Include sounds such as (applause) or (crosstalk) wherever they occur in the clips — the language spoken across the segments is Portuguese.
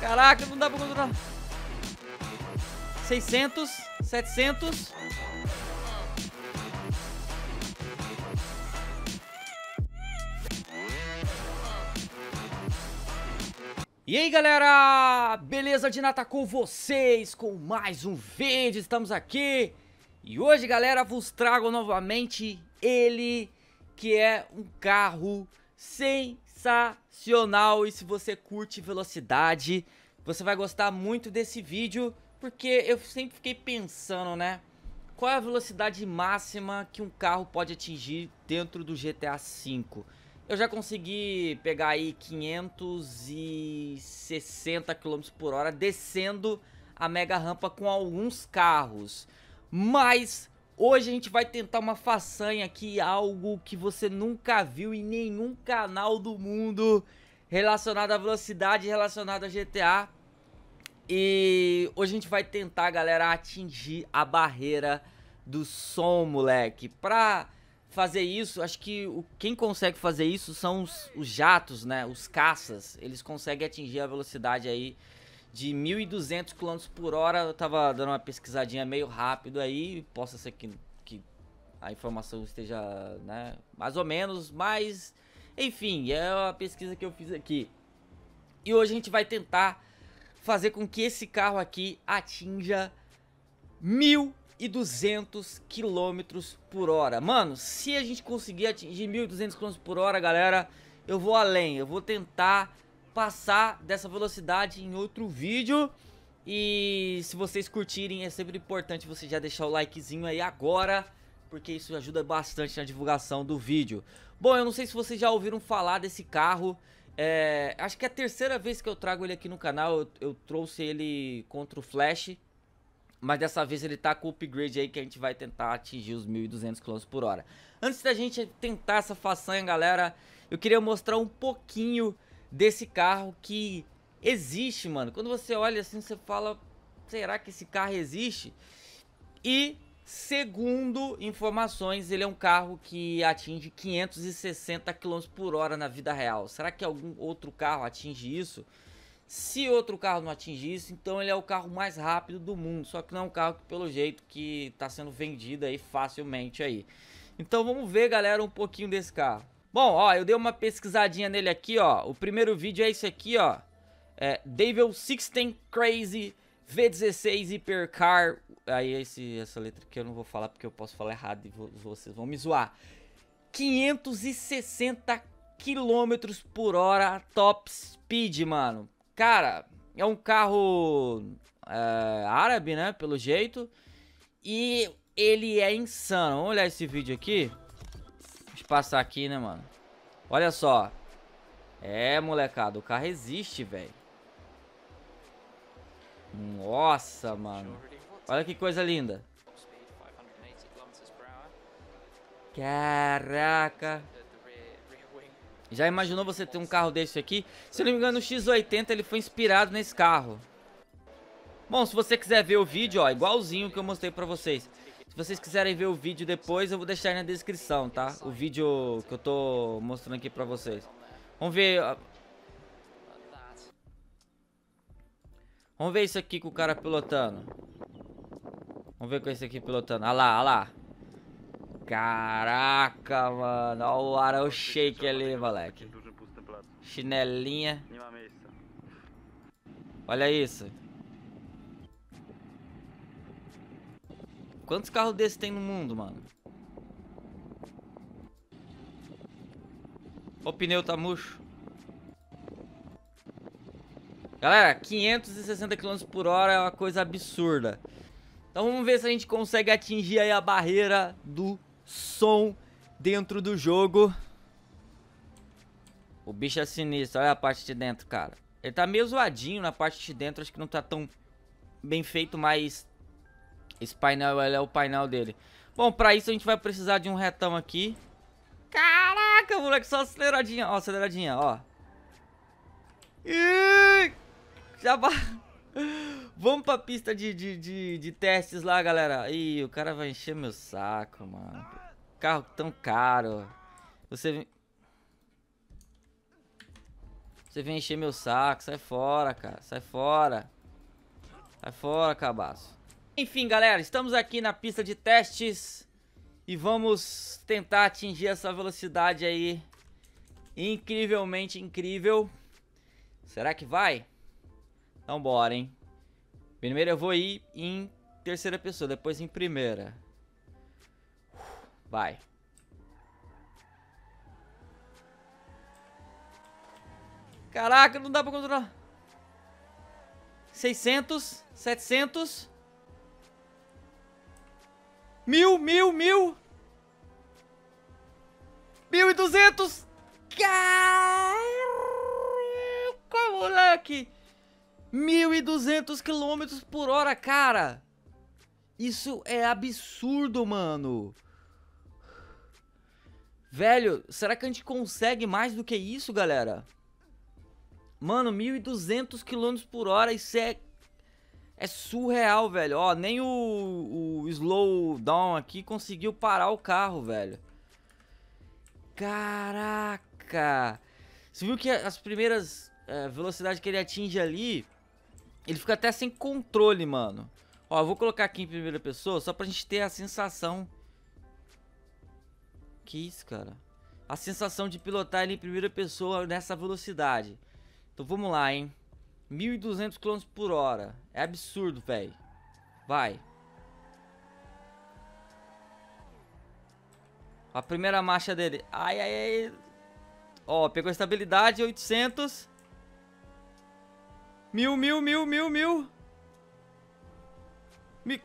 Caraca, não dá pra controlar. 600, 700. E aí galera, beleza de nata com vocês, com mais um vídeo, estamos aqui E hoje galera, vos trago novamente ele, que é um carro sensacional! E se você curte velocidade, você vai gostar muito desse vídeo Porque eu sempre fiquei pensando, né? Qual é a velocidade máxima que um carro pode atingir dentro do GTA V eu já consegui pegar aí 560 km por hora descendo a mega rampa com alguns carros. Mas hoje a gente vai tentar uma façanha aqui, algo que você nunca viu em nenhum canal do mundo relacionado à velocidade, relacionado a GTA. E hoje a gente vai tentar, galera, atingir a barreira do som, moleque. Pra fazer isso, acho que quem consegue fazer isso são os, os, jatos, né? Os caças. Eles conseguem atingir a velocidade aí de 1.200 km por hora. Eu tava dando uma pesquisadinha meio rápido aí. Possa ser que, que a informação esteja, né? Mais ou menos, mas... Enfim, é a pesquisa que eu fiz aqui. E hoje a gente vai tentar fazer com que esse carro aqui atinja mil e 200 km por hora. Mano, se a gente conseguir atingir 1.200 km por hora, galera, eu vou além. Eu vou tentar passar dessa velocidade em outro vídeo. E se vocês curtirem, é sempre importante você já deixar o likezinho aí agora, porque isso ajuda bastante na divulgação do vídeo. Bom, eu não sei se vocês já ouviram falar desse carro. É, acho que é a terceira vez que eu trago ele aqui no canal. Eu, eu trouxe ele contra o Flash. Mas dessa vez ele tá com o upgrade aí que a gente vai tentar atingir os 1.200 km por hora. Antes da gente tentar essa façanha, galera, eu queria mostrar um pouquinho desse carro que existe, mano. Quando você olha assim, você fala, será que esse carro existe? E, segundo informações, ele é um carro que atinge 560 km por hora na vida real. Será que algum outro carro atinge isso? Se outro carro não atingir isso, então ele é o carro mais rápido do mundo. Só que não é um carro que, pelo jeito que está sendo vendido aí facilmente aí. Então vamos ver, galera, um pouquinho desse carro. Bom, ó, eu dei uma pesquisadinha nele aqui, ó. O primeiro vídeo é esse aqui, ó. É Devil 16 Crazy V16 Hypercar. Aí esse, essa letra aqui eu não vou falar porque eu posso falar errado e vocês vão me zoar. 560 km por hora top speed, mano. Cara, é um carro é, árabe, né? Pelo jeito. E ele é insano. Vamos olhar esse vídeo aqui. Passar aqui, né, mano? Olha só. É, molecada, o carro existe, velho. Nossa, mano. Olha que coisa linda. Caraca. Já imaginou você ter um carro desse aqui? Se não me engano, o X80 ele foi inspirado nesse carro. Bom, se você quiser ver o vídeo, ó, igualzinho que eu mostrei pra vocês. Se vocês quiserem ver o vídeo depois, eu vou deixar aí na descrição, tá? O vídeo que eu tô mostrando aqui pra vocês. Vamos ver... Vamos ver isso aqui com o cara pilotando. Vamos ver com esse aqui pilotando. Olha lá, olha lá. Caraca, mano. Olha o Arão Shake ali, moleque. Chinelinha. Olha isso. Quantos carros desses tem no mundo, mano? O pneu tá murcho. Galera, 560 km por hora é uma coisa absurda. Então vamos ver se a gente consegue atingir aí a barreira do som dentro do jogo. O bicho é sinistro, olha a parte de dentro, cara. Ele tá meio zoadinho na parte de dentro, acho que não tá tão bem feito, mas esse painel é o painel dele. Bom, pra isso a gente vai precisar de um retão aqui. Caraca, moleque, só aceleradinha, ó, aceleradinha, ó. Ih, já... (laughs) Vamos pra pista de, de, de, de, testes lá, galera. Ih, o cara vai encher meu saco, mano. Carro tão caro. Você... Você vem encher meu saco. Sai fora, cara. Sai fora. Sai fora, cabaço. Enfim, galera, estamos aqui na pista de testes. E vamos tentar atingir essa velocidade aí. Incrivelmente incrível. Será que vai? Então bora, hein. Primeiro eu vou ir em terceira pessoa, depois em primeira. Vai. Caraca, não dá pra controlar. 600, 700. Mil, mil, mil. Mil e duzentos. Caraca, moleque. Mil e duzentos quilômetros por hora, cara. Isso é absurdo, mano. Velho, será que a gente consegue mais do que isso, galera? Mano, 1.200 km por hora, isso é... É surreal, velho. Ó, nem o, o slow down aqui conseguiu parar o carro, velho. Caraca. Você viu que as primeiras é, velocidades que ele atinge ali, ele fica até sem controle, mano. Ó, eu vou colocar aqui em primeira pessoa só pra gente ter a sensação. Que isso, cara? A sensação de pilotar ele em primeira pessoa nessa velocidade. Então vamos lá, hein? 1.200 km por hora. É absurdo, velho. Vai. A primeira marcha dele. Ai, ai, ai. Ó, pegou estabilidade, 800. Mil, mil, mil, mil, mil.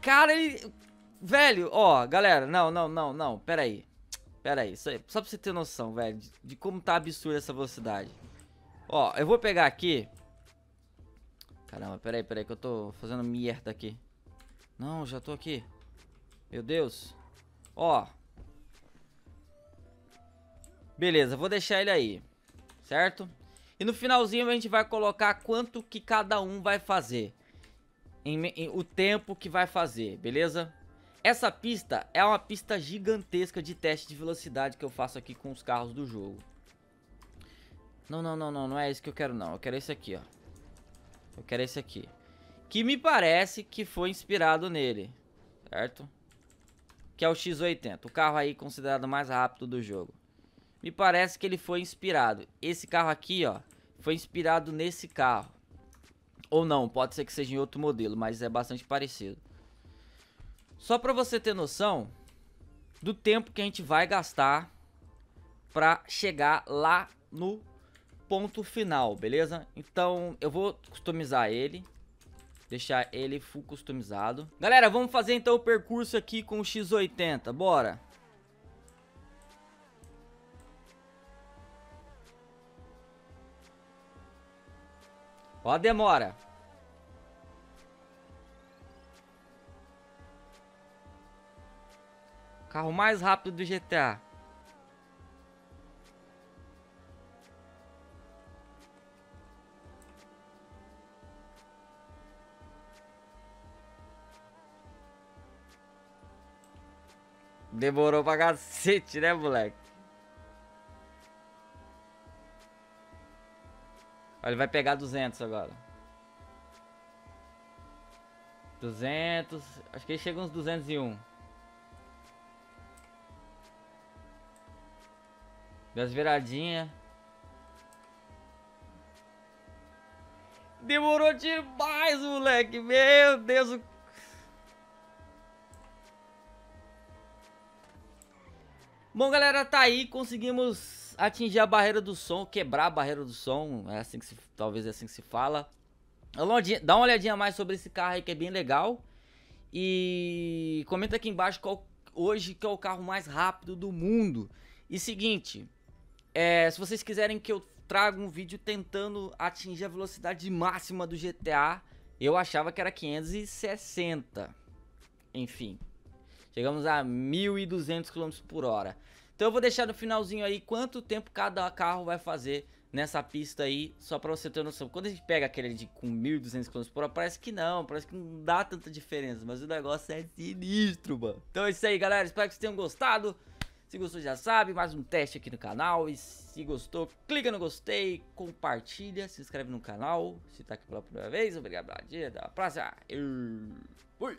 Cara, ele... Velho, ó, galera, não, não, não, não, pera aí. Pera aí, só, só pra você ter noção, velho, de, de como tá absurda essa velocidade. Ó, eu vou pegar aqui. Caramba, pera aí, pera aí, que eu tô fazendo merda aqui. Não, já tô aqui. Meu Deus. Ó. Beleza, vou deixar ele aí. Certo? E no finalzinho a gente vai colocar quanto que cada um vai fazer em, em, o tempo que vai fazer, beleza? Essa pista é uma pista gigantesca de teste de velocidade que eu faço aqui com os carros do jogo. Não, não, não, não, não é isso que eu quero não. Eu quero esse aqui, ó. Eu quero esse aqui. Que me parece que foi inspirado nele, certo? Que é o X80, o carro aí considerado mais rápido do jogo. Me parece que ele foi inspirado. Esse carro aqui, ó, foi inspirado nesse carro. Ou não, pode ser que seja em outro modelo, mas é bastante parecido. Só para você ter noção do tempo que a gente vai gastar para chegar lá no ponto final, beleza? Então eu vou customizar ele, deixar ele full customizado. Galera, vamos fazer então o percurso aqui com o X80, bora! Ó a demora. Carro mais rápido do GTA. Demorou pra cacete, né, moleque? Ele vai pegar 200 agora. 200. Acho que ele chega uns 201. Das viradinhas. Demorou demais, moleque. Meu Deus. Bom, galera, tá aí. Conseguimos atingir a barreira do som, quebrar a barreira do som, é assim que se, talvez é assim que se fala. Dá uma olhadinha mais sobre esse carro aí que é bem legal. E comenta aqui embaixo qual hoje que é o carro mais rápido do mundo. E seguinte, é, se vocês quiserem que eu traga um vídeo tentando atingir a velocidade máxima do GTA, eu achava que era 560. Enfim, chegamos a 1.200 km por hora. Então eu vou deixar no finalzinho aí quanto tempo cada carro vai fazer nessa pista aí, só pra você ter noção. Quando a gente pega aquele de com 1.200 km por hora, parece que não, parece que não dá tanta diferença, mas o negócio é sinistro, mano. Então é isso aí, galera, espero que vocês tenham gostado. Se gostou, já sabe, mais um teste aqui no canal. E se gostou, clica no gostei, compartilha, se inscreve no canal. Se tá aqui pela primeira vez, obrigado dia, da próxima. Fui!